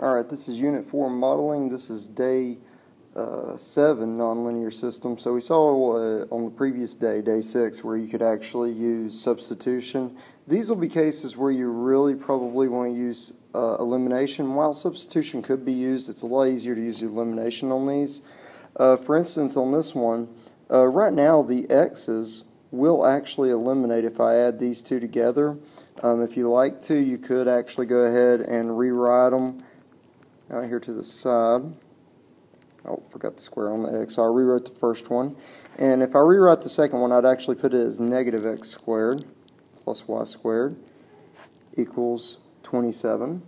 Alright, this is Unit 4 modeling. This is day uh, 7 nonlinear system. So we saw uh, on the previous day, day 6, where you could actually use substitution. These will be cases where you really probably want to use uh, elimination. While substitution could be used, it's a lot easier to use elimination on these. Uh, for instance, on this one, uh, right now the x's will actually eliminate if I add these two together. Um, if you like to, you could actually go ahead and rewrite them out here to the side. Oh, forgot the square on the x. So I rewrote the first one. And if I rewrite the second one, I'd actually put it as negative x squared plus y squared equals 27.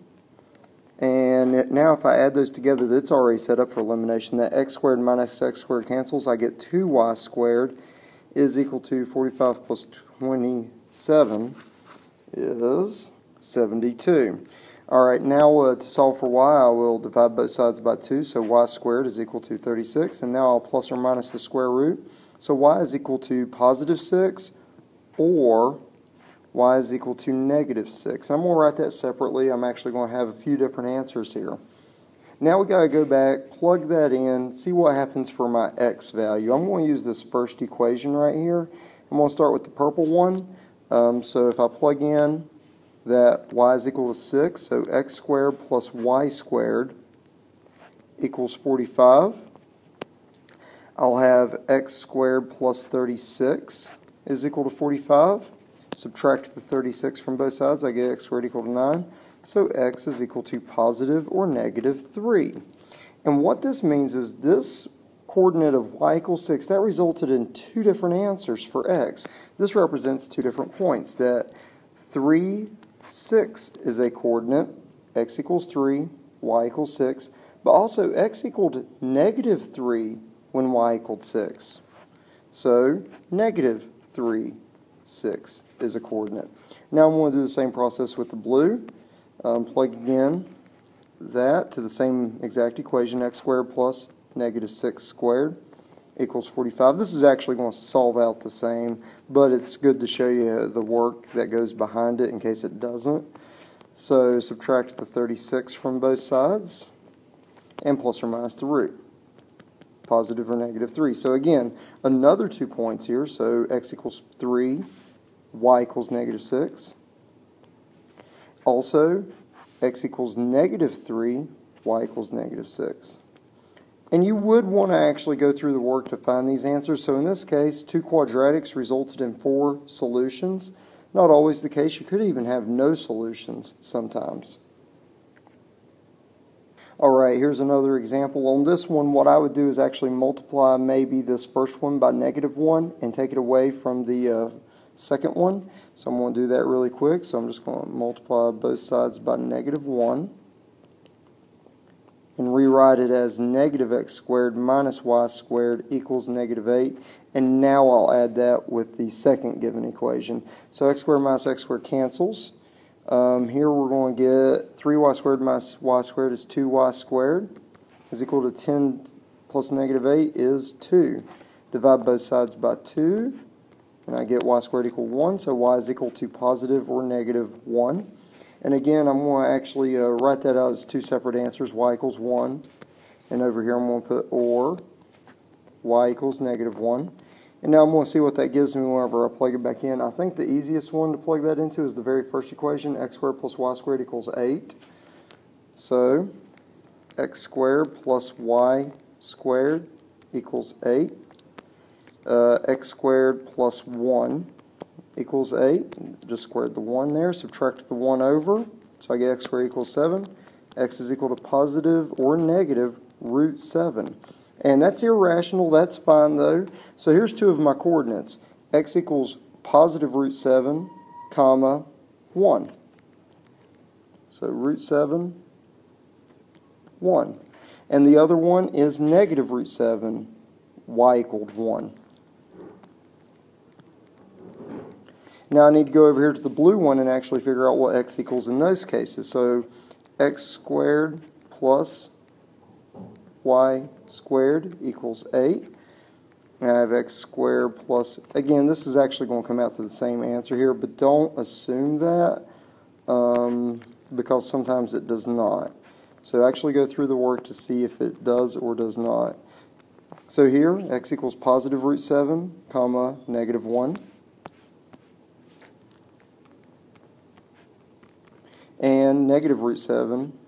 And now if I add those together, it's already set up for elimination. That x squared minus x squared cancels. I get 2y squared is equal to 45 plus 27 is 72. All right, now uh, to solve for y, I will divide both sides by 2, so y squared is equal to 36, and now I'll plus or minus the square root. So y is equal to positive 6, or y is equal to negative 6. And I'm going to write that separately. I'm actually going to have a few different answers here. Now we got to go back, plug that in, see what happens for my x value. I'm going to use this first equation right here. I'm going to start with the purple one. Um, so if I plug in that y is equal to 6, so x squared plus y squared equals 45. I'll have x squared plus 36 is equal to 45. Subtract the 36 from both sides, I get x squared equal to 9. So x is equal to positive or negative 3. And what this means is this coordinate of y equals 6, that resulted in two different answers for x. This represents two different points, that 3 6 is a coordinate, x equals 3, y equals 6, but also x equaled negative 3 when y equaled 6. So negative 3, 6 is a coordinate. Now I'm going to do the same process with the blue. Um, plugging in that to the same exact equation, x squared plus negative 6 squared equals 45. This is actually going to solve out the same, but it's good to show you the work that goes behind it in case it doesn't. So subtract the 36 from both sides and plus or minus the root, positive or negative 3. So again, another two points here. So x equals 3, y equals negative 6. Also, x equals negative 3, y equals negative 6. And you would want to actually go through the work to find these answers. So in this case, two quadratics resulted in four solutions. Not always the case. You could even have no solutions sometimes. All right, here's another example. On this one, what I would do is actually multiply maybe this first one by negative 1 and take it away from the uh, second one. So I'm going to do that really quick. So I'm just going to multiply both sides by negative 1 and rewrite it as negative x squared minus y squared equals negative 8. And now I'll add that with the second given equation. So x squared minus x squared cancels. Um, here we're going to get 3y squared minus y squared is 2y squared is equal to 10 plus negative 8 is 2. Divide both sides by 2 and I get y squared equal 1. So y is equal to positive or negative 1. And again, I'm going to actually uh, write that out as two separate answers, y equals 1. And over here I'm going to put or, y equals negative 1. And now I'm going to see what that gives me whenever I plug it back in. I think the easiest one to plug that into is the very first equation, x squared plus y squared equals 8. So, x squared plus y squared equals 8. Uh, x squared plus 1 equals 8. Just squared the 1 there, subtract the 1 over, so I get x squared equals 7. x is equal to positive or negative root 7. And that's irrational, that's fine though. So here's two of my coordinates. x equals positive root 7, comma, 1. So root 7, 1. And the other one is negative root 7, y equaled 1. Now I need to go over here to the blue one and actually figure out what x equals in those cases. So x squared plus y squared equals 8. And I have x squared plus, again, this is actually going to come out to the same answer here, but don't assume that um, because sometimes it does not. So actually go through the work to see if it does or does not. So here, x equals positive root 7, comma, negative 1. Negative root 7,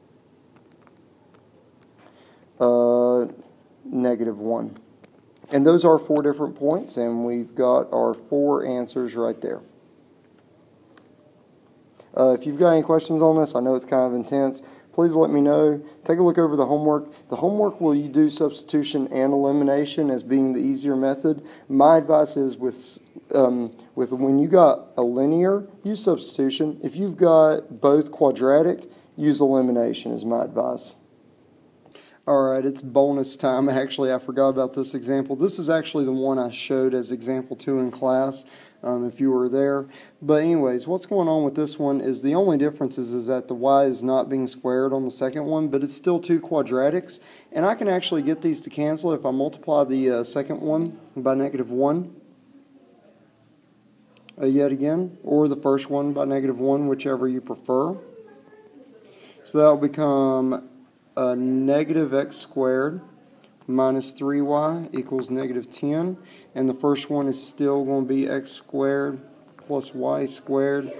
uh, negative 1. And those are four different points, and we've got our four answers right there. Uh, if you've got any questions on this, I know it's kind of intense, please let me know. Take a look over the homework. The homework will you do substitution and elimination as being the easier method. My advice is with um, with when you got a linear, use substitution. If you've got both quadratic, use elimination is my advice. All right, it's bonus time. Actually, I forgot about this example. This is actually the one I showed as example two in class, um, if you were there. But anyways, what's going on with this one is the only difference is, is that the y is not being squared on the second one, but it's still two quadratics. And I can actually get these to cancel if I multiply the uh, second one by negative 1. Uh, yet again, or the first one by negative 1, whichever you prefer. So that will become uh, negative x squared minus 3y equals negative 10. And the first one is still going to be x squared plus y squared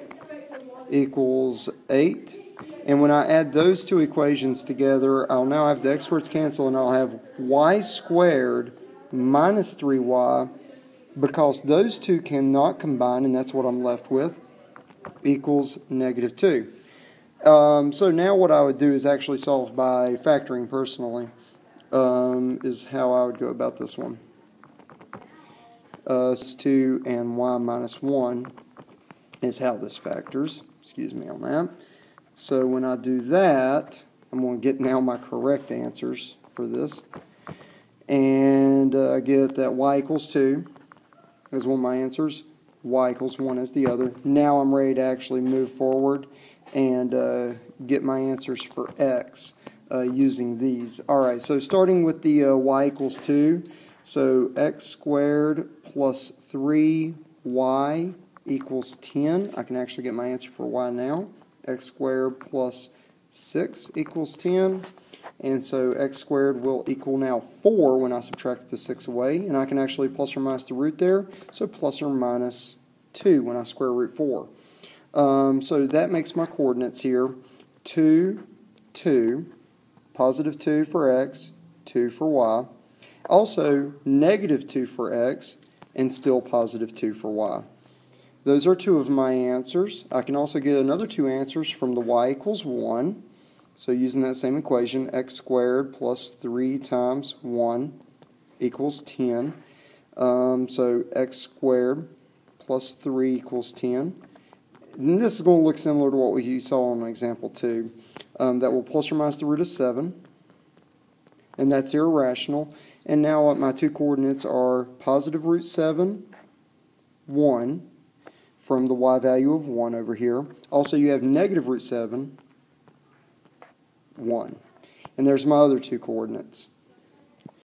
equals 8. And when I add those two equations together, I'll now have the x squareds cancel and I'll have y squared minus 3y because those two cannot combine, and that's what I'm left with, equals negative 2. Um, so now what I would do is actually solve by factoring personally, um, is how I would go about this one. Uh, 2 and y minus 1 is how this factors. Excuse me on that. So when I do that, I'm going to get now my correct answers for this. And uh, I get that y equals 2 is one of my answers. y equals 1 is the other. Now I'm ready to actually move forward and uh, get my answers for x uh, using these. All right, so starting with the uh, y equals 2, so x squared plus 3y equals 10. I can actually get my answer for y now. x squared plus 6 equals 10. And so x squared will equal now 4 when I subtract the 6 away. And I can actually plus or minus the root there. So plus or minus 2 when I square root 4. Um, so that makes my coordinates here 2, 2, positive 2 for x, 2 for y. Also, negative 2 for x, and still positive 2 for y. Those are two of my answers. I can also get another two answers from the y equals 1. So using that same equation, x squared plus 3 times 1 equals 10. Um, so x squared plus 3 equals 10. And this is going to look similar to what we saw on example 2. Um, that will plus or minus the root of 7. And that's irrational. And now my two coordinates are positive root 7, 1, from the y value of 1 over here. Also, you have negative root 7, 1. And there's my other two coordinates.